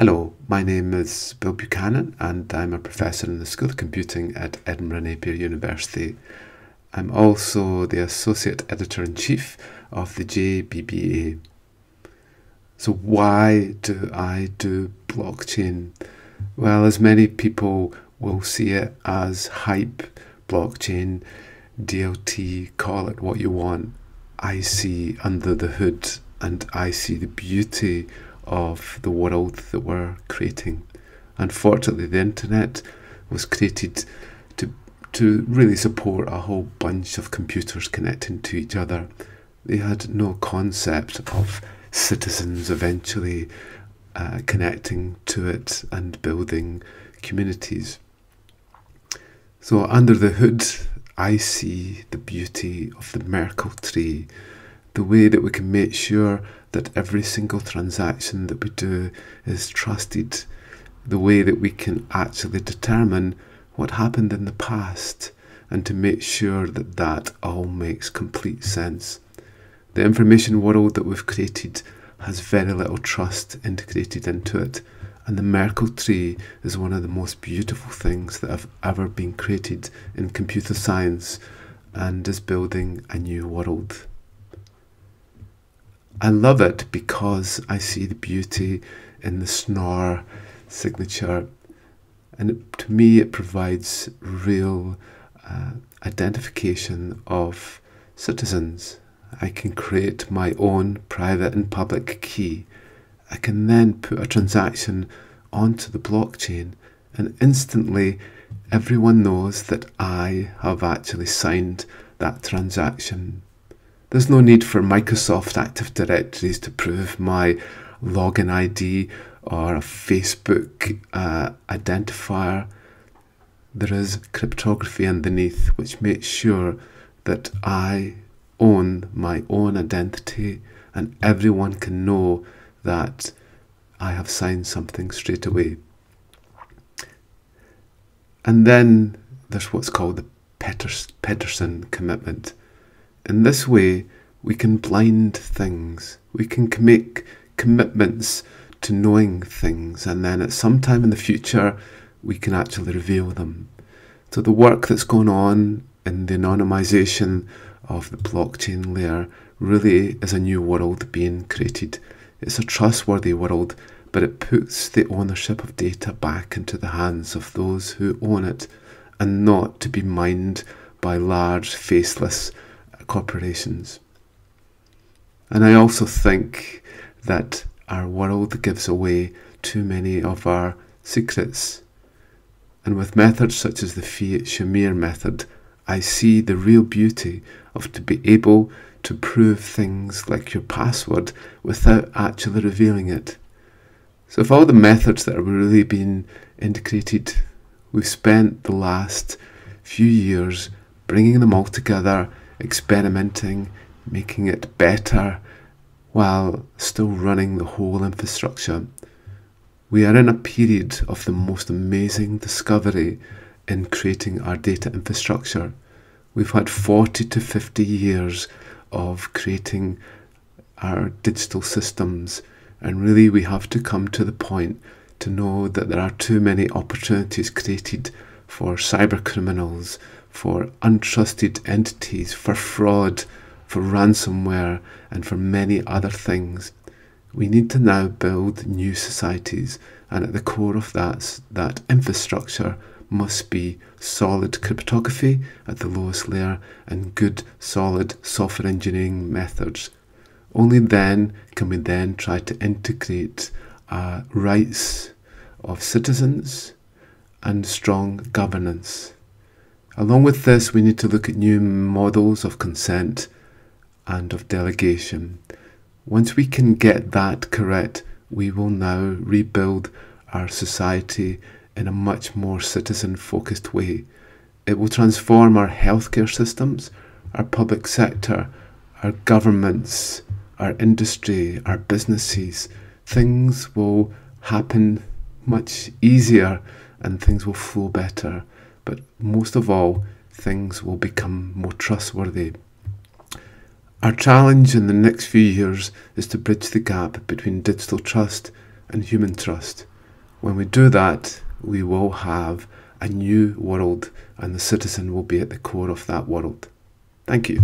Hello, my name is Bill Buchanan and I'm a professor in the School of Computing at Edinburgh Napier University. I'm also the Associate Editor in Chief of the JBBA. So, why do I do blockchain? Well, as many people will see it as hype, blockchain, DLT, call it what you want. I see under the hood and I see the beauty of the world that we're creating. Unfortunately, the internet was created to, to really support a whole bunch of computers connecting to each other. They had no concept of citizens eventually uh, connecting to it and building communities. So, under the hood, I see the beauty of the Merkle tree, the way that we can make sure that every single transaction that we do is trusted, the way that we can actually determine what happened in the past and to make sure that that all makes complete sense. The information world that we've created has very little trust integrated into it, and the Merkle tree is one of the most beautiful things that have ever been created in computer science and is building a new world. I love it because I see the beauty in the Schnorr signature, and it, to me, it provides real uh, identification of citizens. I can create my own private and public key. I can then put a transaction onto the blockchain, and instantly everyone knows that I have actually signed that transaction. There's no need for Microsoft Active Directories to prove my login ID or a Facebook uh, identifier. There is cryptography underneath which makes sure that I own my own identity and everyone can know that I have signed something straight away. And then there's what's called the Pedersen commitment. In this way, we can blind things. We can make commitments to knowing things, and then at some time in the future, we can actually reveal them. So, the work that's going on in the anonymization of the blockchain layer really is a new world being created. It's a trustworthy world, but it puts the ownership of data back into the hands of those who own it and not to be mined by large, faceless corporations. And I also think that our world gives away too many of our secrets. And with methods such as the Fiat Shamir method, I see the real beauty of to be able to prove things like your password without actually revealing it. So, if all the methods that have really been integrated, we've spent the last few years bringing them all together experimenting, making it better, while still running the whole infrastructure. We are in a period of the most amazing discovery in creating our data infrastructure. We've had 40 to 50 years of creating our digital systems, and really we have to come to the point to know that there are too many opportunities created for cyber criminals, for untrusted entities, for fraud, for ransomware, and for many other things. We need to now build new societies, and at the core of that, that infrastructure must be solid cryptography at the lowest layer and good, solid software engineering methods. Only then can we then try to integrate uh, rights of citizens and strong governance. Along with this, we need to look at new models of consent and of delegation. Once we can get that correct, we will now rebuild our society in a much more citizen focused way. It will transform our healthcare systems, our public sector, our governments, our industry, our businesses. Things will happen much easier and things will flow better but most of all, things will become more trustworthy. Our challenge in the next few years is to bridge the gap between digital trust and human trust. When we do that, we will have a new world, and the citizen will be at the core of that world. Thank you.